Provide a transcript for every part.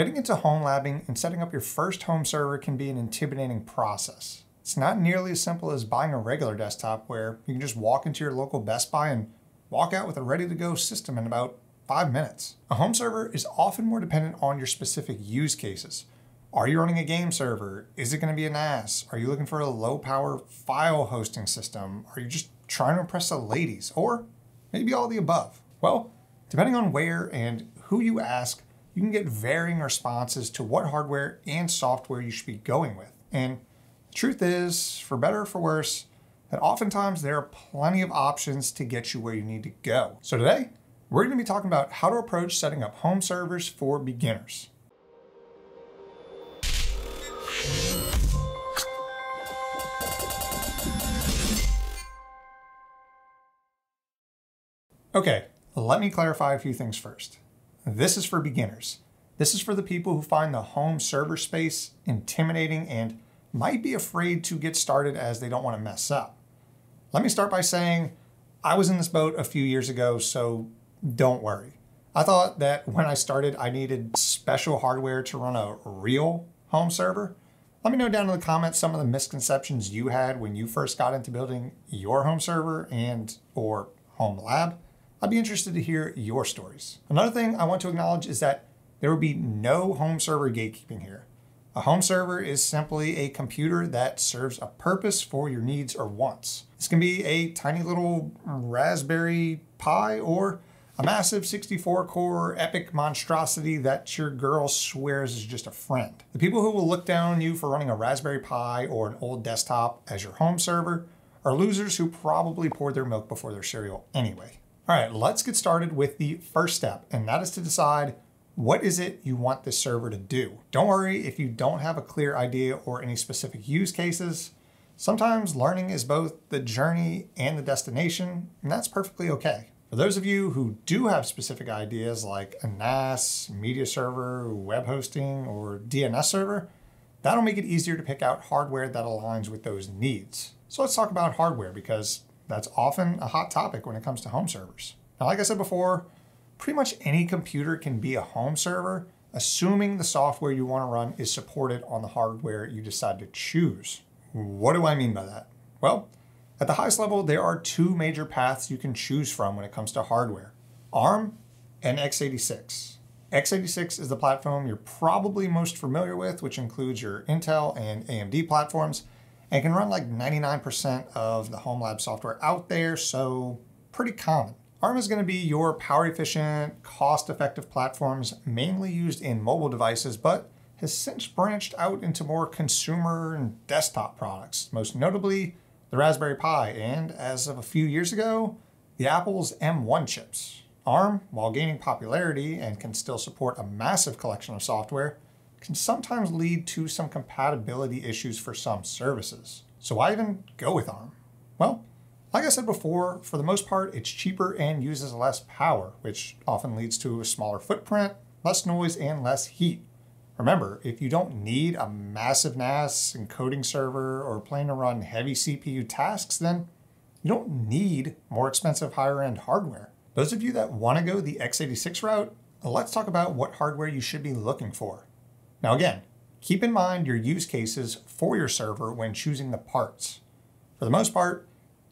Getting into home labbing and setting up your first home server can be an intimidating process. It's not nearly as simple as buying a regular desktop where you can just walk into your local Best Buy and walk out with a ready to go system in about five minutes. A home server is often more dependent on your specific use cases. Are you running a game server? Is it going to be a NAS? Are you looking for a low power file hosting system? Are you just trying to impress the ladies? Or maybe all the above? Well, depending on where and who you ask, you can get varying responses to what hardware and software you should be going with. And the truth is, for better or for worse, that oftentimes there are plenty of options to get you where you need to go. So today, we're going to be talking about how to approach setting up home servers for beginners. Okay, let me clarify a few things first. This is for beginners. This is for the people who find the home server space intimidating and might be afraid to get started as they don't want to mess up. Let me start by saying I was in this boat a few years ago, so don't worry. I thought that when I started, I needed special hardware to run a real home server. Let me know down in the comments some of the misconceptions you had when you first got into building your home server and or home lab. I'd be interested to hear your stories. Another thing I want to acknowledge is that there will be no home server gatekeeping here. A home server is simply a computer that serves a purpose for your needs or wants. This can be a tiny little Raspberry Pi or a massive 64 core EPYC monstrosity that your girl swears is just a friend. The people who will look down on you for running a Raspberry Pi or an old desktop as your home server are losers who probably poured their milk before their cereal anyway. All right, let's get started with the first step, and that is to decide what is it you want this server to do. Don't worry if you don't have a clear idea or any specific use cases. Sometimes learning is both the journey and the destination, and that's perfectly okay. For those of you who do have specific ideas like a NAS, media server, web hosting, or DNS server, that'll make it easier to pick out hardware that aligns with those needs. So let's talk about hardware because that's often a hot topic when it comes to home servers. Now, like I said before, pretty much any computer can be a home server, assuming the software you want to run is supported on the hardware you decide to choose. What do I mean by that? Well, at the highest level, there are two major paths you can choose from when it comes to hardware ARM and x86. x86 is the platform you're probably most familiar with, which includes your Intel and AMD platforms, and can run like 99% of the home lab software out there, so pretty common. ARM is going to be your power efficient, cost effective platforms mainly used in mobile devices, but has since branched out into more consumer and desktop products, most notably the Raspberry Pi, and as of a few years ago, the Apple's M1 chips. ARM, while gaining popularity and can still support a massive collection of software, can sometimes lead to some compatibility issues for some services. So why even go with ARM? Well, like I said before, for the most part, it's cheaper and uses less power, which often leads to a smaller footprint, less noise, and less heat. Remember, if you don't need a massive NAS encoding server or plan to run heavy CPU tasks, then you don't need more expensive higher end hardware. Those of you that want to go the x86 route, let's talk about what hardware you should be looking for. Now again, keep in mind your use cases for your server when choosing the parts. For the most part,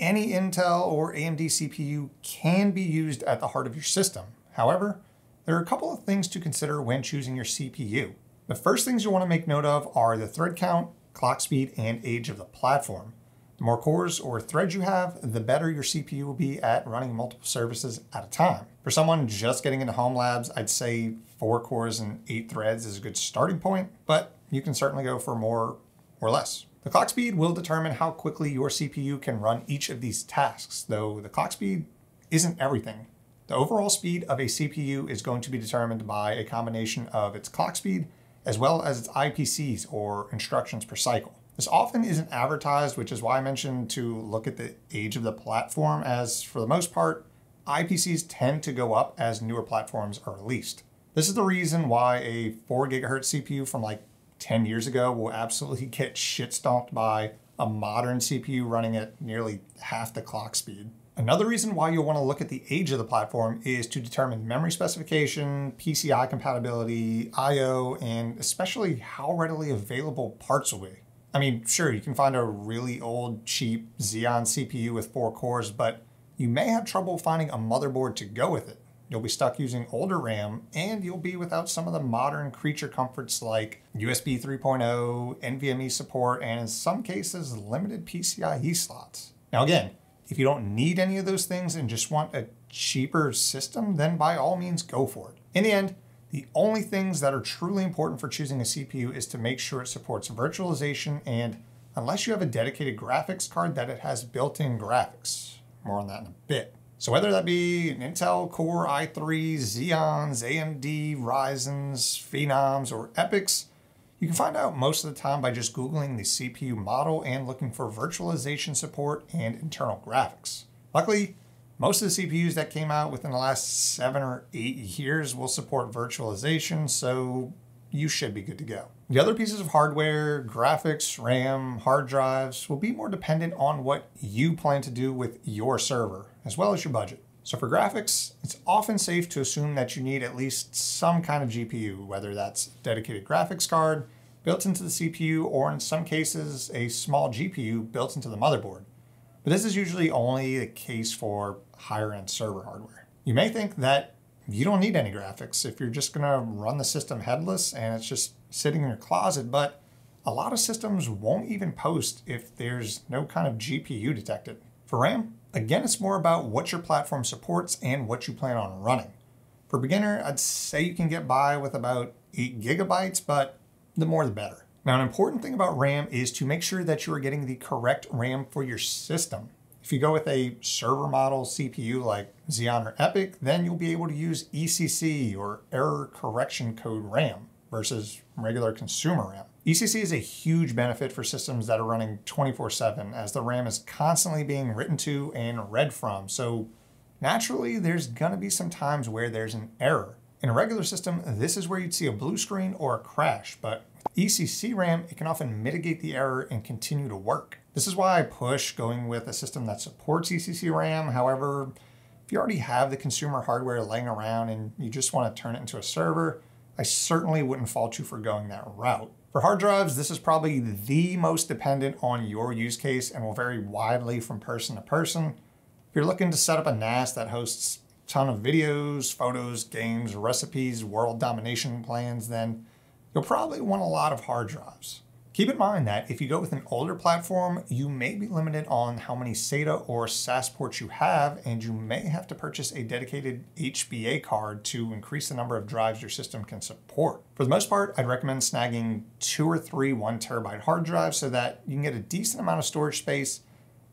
any Intel or AMD CPU can be used at the heart of your system. However, there are a couple of things to consider when choosing your CPU. The first things you want to make note of are the thread count, clock speed, and age of the platform. More cores or threads you have, the better your CPU will be at running multiple services at a time. For someone just getting into home labs, I'd say four cores and eight threads is a good starting point, but you can certainly go for more or less. The clock speed will determine how quickly your CPU can run each of these tasks, though the clock speed isn't everything. The overall speed of a CPU is going to be determined by a combination of its clock speed as well as its IPCs or instructions per cycle. This often isn't advertised, which is why I mentioned to look at the age of the platform, as for the most part, IPCs tend to go up as newer platforms are released. This is the reason why a 4 gigahertz CPU from like 10 years ago will absolutely get shit stomped by a modern CPU running at nearly half the clock speed. Another reason why you'll want to look at the age of the platform is to determine memory specification, PCI compatibility, I.O., and especially how readily available parts will be. I mean, sure, you can find a really old, cheap Xeon CPU with four cores, but you may have trouble finding a motherboard to go with it. You'll be stuck using older RAM, and you'll be without some of the modern creature comforts like USB 3.0, NVMe support, and in some cases, limited PCIe slots. Now again, if you don't need any of those things and just want a cheaper system, then by all means go for it. In the end, the only things that are truly important for choosing a CPU is to make sure it supports virtualization and unless you have a dedicated graphics card that it has built-in graphics. More on that in a bit. So whether that be an Intel Core i3, Xeons, AMD, Ryzen's, Phenoms, or EPYCs, you can find out most of the time by just Googling the CPU model and looking for virtualization support and internal graphics. Luckily, most of the CPUs that came out within the last seven or eight years will support virtualization, so you should be good to go. The other pieces of hardware, graphics, RAM, hard drives, will be more dependent on what you plan to do with your server, as well as your budget. So for graphics, it's often safe to assume that you need at least some kind of GPU, whether that's a dedicated graphics card built into the CPU, or in some cases, a small GPU built into the motherboard. But this is usually only the case for higher end server hardware. You may think that you don't need any graphics if you're just gonna run the system headless and it's just sitting in your closet, but a lot of systems won't even post if there's no kind of GPU detected. For RAM, again, it's more about what your platform supports and what you plan on running. For beginner, I'd say you can get by with about eight gigabytes, but the more the better. Now, an important thing about RAM is to make sure that you are getting the correct RAM for your system. If you go with a server model CPU like Xeon or EPYC, then you'll be able to use ECC or error correction code RAM versus regular consumer RAM. ECC is a huge benefit for systems that are running 24-7 as the RAM is constantly being written to and read from. So naturally, there's gonna be some times where there's an error. In a regular system, this is where you'd see a blue screen or a crash, but ECC RAM, it can often mitigate the error and continue to work. This is why I push going with a system that supports ECC RAM. However, if you already have the consumer hardware laying around and you just want to turn it into a server, I certainly wouldn't fault you for going that route. For hard drives, this is probably the most dependent on your use case and will vary widely from person to person. If you're looking to set up a NAS that hosts ton of videos, photos, games, recipes, world domination plans, then you'll probably want a lot of hard drives. Keep in mind that if you go with an older platform, you may be limited on how many SATA or SAS ports you have, and you may have to purchase a dedicated HBA card to increase the number of drives your system can support. For the most part, I'd recommend snagging two or three one terabyte hard drives so that you can get a decent amount of storage space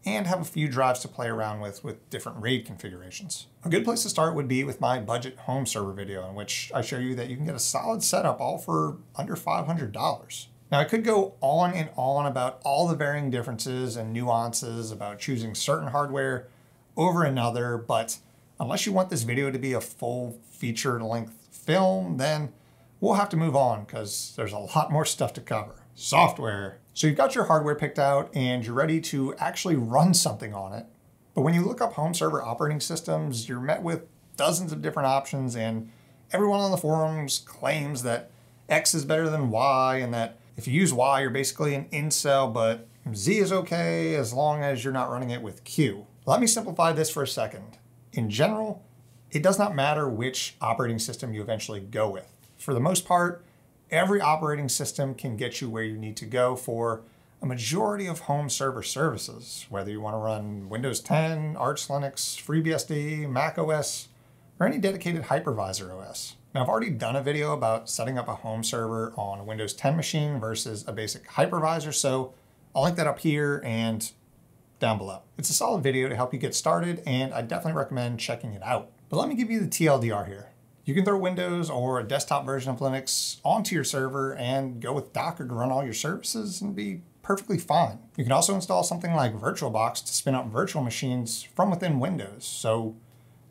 and have a few drives to play around with with different RAID configurations. A good place to start would be with my budget home server video in which I show you that you can get a solid setup all for under $500. Now I could go on and on about all the varying differences and nuances about choosing certain hardware over another, but unless you want this video to be a full feature length film, then we'll have to move on because there's a lot more stuff to cover. Software. So you've got your hardware picked out and you're ready to actually run something on it. But when you look up home server operating systems, you're met with dozens of different options and everyone on the forums claims that X is better than Y and that if you use Y, you're basically an incel, but Z is okay as long as you're not running it with Q. Let me simplify this for a second. In general, it does not matter which operating system you eventually go with. For the most part, every operating system can get you where you need to go for a majority of home server services, whether you want to run Windows 10, Arch Linux, FreeBSD, Mac OS, or any dedicated hypervisor OS. Now I've already done a video about setting up a home server on a Windows 10 machine versus a basic hypervisor, so I'll link that up here and down below. It's a solid video to help you get started, and I definitely recommend checking it out. But let me give you the TLDR here. You can throw Windows or a desktop version of Linux onto your server and go with Docker to run all your services and be perfectly fine. You can also install something like VirtualBox to spin up virtual machines from within Windows. So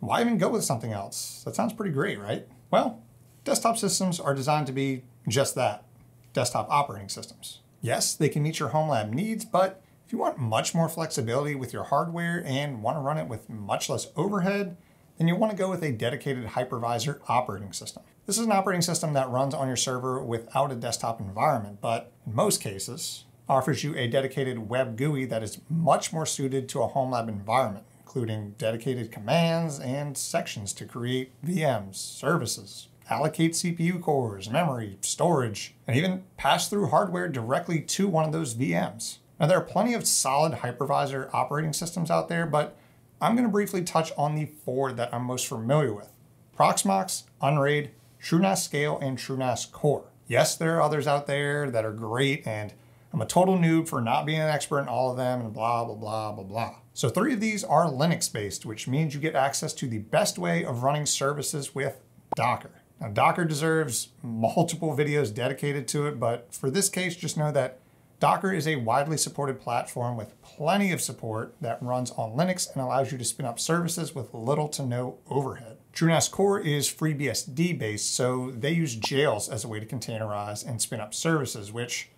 why even go with something else? That sounds pretty great, right? Well, desktop systems are designed to be just that, desktop operating systems. Yes, they can meet your home lab needs, but If you want much more flexibility with your hardware and want to run it with much less overhead, then you want to go with a dedicated hypervisor operating system. This is an operating system that runs on your server without a desktop environment, but in most cases, offers you a dedicated web GUI that is much more suited to a home lab environment, including dedicated commands and sections to create VMs, services, allocate CPU cores, memory, storage, and even pass through hardware directly to one of those VMs. Now, there are plenty of solid hypervisor operating systems out there, but I'm going to briefly touch on the four that I'm most familiar with Proxmox, Unraid, TrueNAS Scale, and TrueNAS Core. Yes, there are others out there that are great, and I'm a total noob for not being an expert in all of them, and blah, blah, blah, blah, blah. So, three of these are Linux based, which means you get access to the best way of running services with Docker. Now, Docker deserves multiple videos dedicated to it, but for this case, just know that Docker is a widely supported platform with plenty of support that runs on Linux and allows you to spin up services with little to no overhead. TrueNAS Core is FreeBSD based, so they use jails as a way to containerize and spin up services, which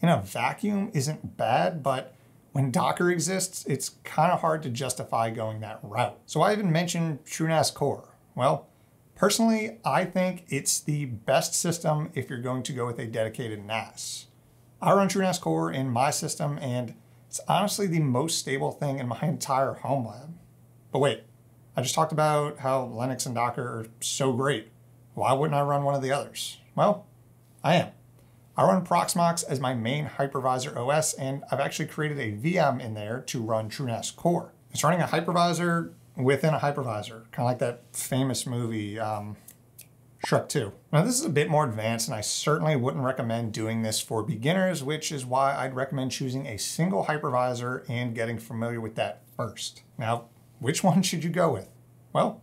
in a vacuum isn't bad, but when Docker exists, it's kind of hard to justify going that route. So I even mentioned TrueNAS Core. Well, personally, I think it's the best system if you're going to go with a dedicated NAS. I run TrueNAS Core in my system, and it's honestly the most stable thing in my entire home lab. But wait, I just talked about how Linux and Docker are so great. Why wouldn't I run one of the others? Well, I am. I run Proxmox as my main hypervisor OS, and I've actually created a VM in there to run TrueNAS Core. It's running a hypervisor within a hypervisor, kind of like that famous movie, um, Shrek 2. Now this is a bit more advanced and I certainly wouldn't recommend doing this for beginners, which is why I'd recommend choosing a single hypervisor and getting familiar with that first. Now, which one should you go with? Well,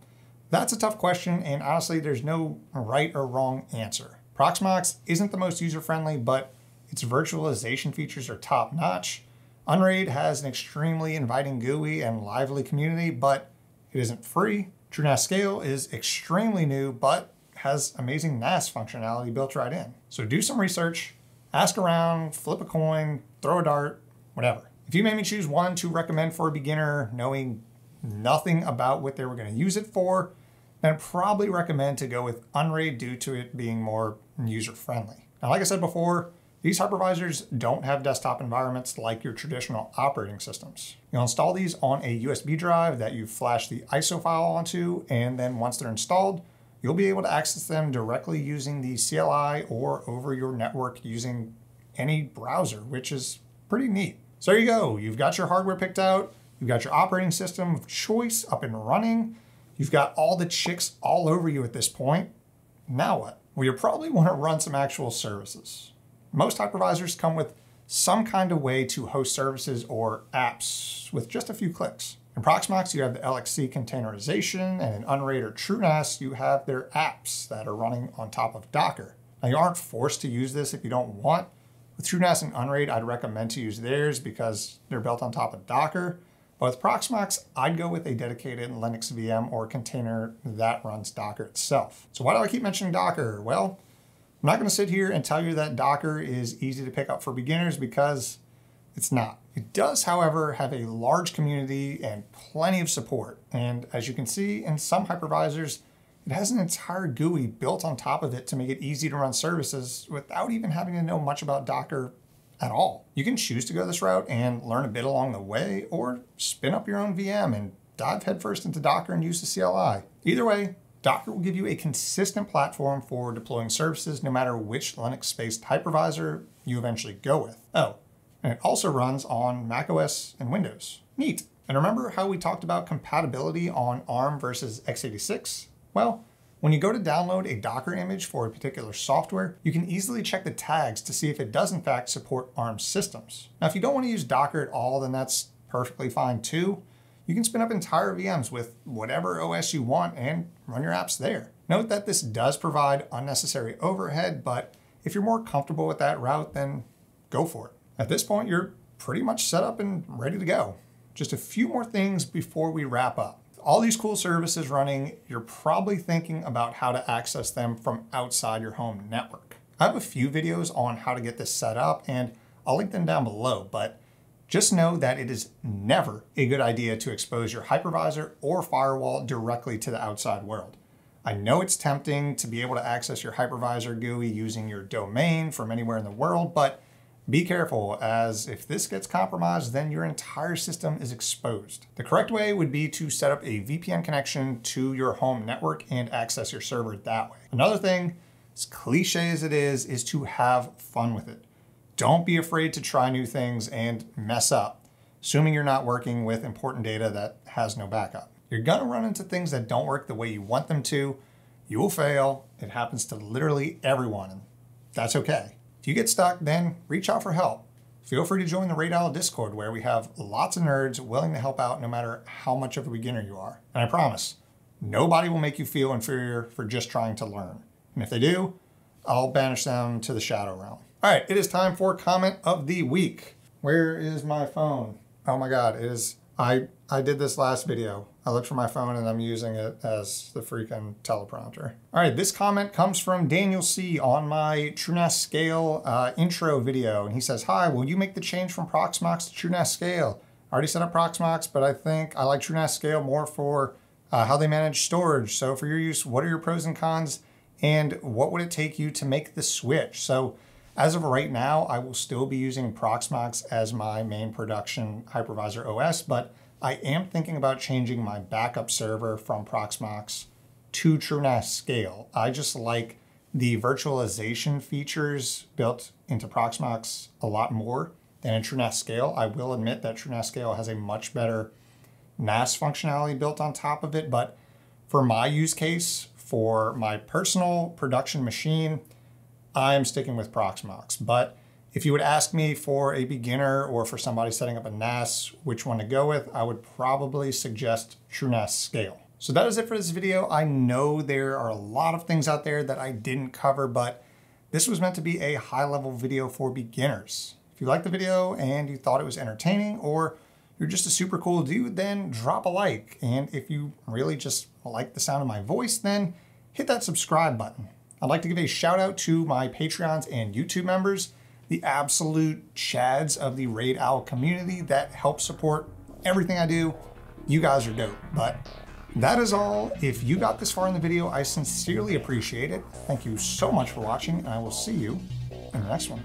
that's a tough question and honestly there's no right or wrong answer. Proxmox isn't the most user-friendly, but its virtualization features are top-notch. Unraid has an extremely inviting GUI and lively community, but it isn't free. TrueNAS Scale is extremely new, but has amazing NAS functionality built right in. So do some research, ask around, flip a coin, throw a dart, whatever. If you made me choose one to recommend for a beginner, knowing nothing about what they were going to use it for, then I'd probably recommend to go with Unraid due to it being more user friendly. Now, like I said before, these hypervisors don't have desktop environments like your traditional operating systems. You'll install these on a USB drive that you flash the ISO file onto, and then once they're installed, you'll be able to access them directly using the CLI or over your network using any browser, which is pretty neat. So there you go. You've got your hardware picked out. You've got your operating system of choice up and running. You've got all the chicks all over you at this point. Now what? Well, you probably want to run some actual services. Most hypervisors come with some kind of way to host services or apps with just a few clicks. In Proxmox, you have the LXC containerization, and in Unraid or TrueNAS, you have their apps that are running on top of Docker. Now, you aren't forced to use this if you don't want. With TrueNAS and Unraid, I'd recommend to use theirs because they're built on top of Docker. But with Proxmox, I'd go with a dedicated Linux VM or container that runs Docker itself. So why do I keep mentioning Docker? Well, I'm not going to sit here and tell you that Docker is easy to pick up for beginners because it's not. It does, however, have a large community and plenty of support. And as you can see in some hypervisors, it has an entire GUI built on top of it to make it easy to run services without even having to know much about Docker at all. You can choose to go this route and learn a bit along the way, or spin up your own VM and dive headfirst into Docker and use the CLI. Either way, Docker will give you a consistent platform for deploying services no matter which Linux-based hypervisor you eventually go with. Oh, and it also runs on macOS and Windows. Neat. And remember how we talked about compatibility on ARM versus x86? Well, when you go to download a Docker image for a particular software, you can easily check the tags to see if it does in fact support ARM systems. Now, if you don't want to use Docker at all, then that's perfectly fine too. You can spin up entire VMs with whatever OS you want and run your apps there. Note that this does provide unnecessary overhead, but if you're more comfortable with that route, then go for it. At this point, you're pretty much set up and ready to go. Just a few more things before we wrap up. All these cool services running, you're probably thinking about how to access them from outside your home network. I have a few videos on how to get this set up and I'll link them down below, but just know that it is never a good idea to expose your hypervisor or firewall directly to the outside world. I know it's tempting to be able to access your hypervisor GUI using your domain from anywhere in the world, but be careful, as if this gets compromised, then your entire system is exposed. The correct way would be to set up a VPN connection to your home network and access your server that way. Another thing, as cliche as it is, is to have fun with it. Don't be afraid to try new things and mess up, assuming you're not working with important data that has no backup. You're gonna run into things that don't work the way you want them to. You will fail. It happens to literally everyone, and that's okay. You get stuck, then reach out for help. Feel free to join the Raid Owl Discord where we have lots of nerds willing to help out no matter how much of a beginner you are. And I promise, nobody will make you feel inferior for just trying to learn. And if they do, I'll banish them to the shadow realm. All right, it is time for comment of the week. Where is my phone? Oh my God, it is, I, I did this last video. I looked for my phone and I'm using it as the freaking teleprompter. All right, this comment comes from Daniel C on my TrueNAS Scale uh, intro video. And he says, hi, will you make the change from Proxmox to TrueNAS Scale? I already set up Proxmox, but I think I like TrueNAS Scale more for uh, how they manage storage. So for your use, what are your pros and cons? And what would it take you to make the switch? So as of right now, I will still be using Proxmox as my main production hypervisor OS, but I am thinking about changing my backup server from Proxmox to TrueNAS Scale. I just like the virtualization features built into Proxmox a lot more than in TrueNAS Scale. I will admit that TrueNAS Scale has a much better NAS functionality built on top of it, but for my use case, for my personal production machine, I'm sticking with Proxmox. But if you would ask me for a beginner or for somebody setting up a NAS, which one to go with, I would probably suggest TrueNAS Scale. So that is it for this video. I know there are a lot of things out there that I didn't cover, but this was meant to be a high level video for beginners. If you liked the video and you thought it was entertaining or you're just a super cool dude, then drop a like. And if you really just like the sound of my voice, then hit that subscribe button. I'd like to give a shout out to my Patreons and YouTube members the absolute chads of the Raid Owl community that help support everything I do. You guys are dope. But that is all. If you got this far in the video, I sincerely appreciate it. Thank you so much for watching, and I will see you in the next one.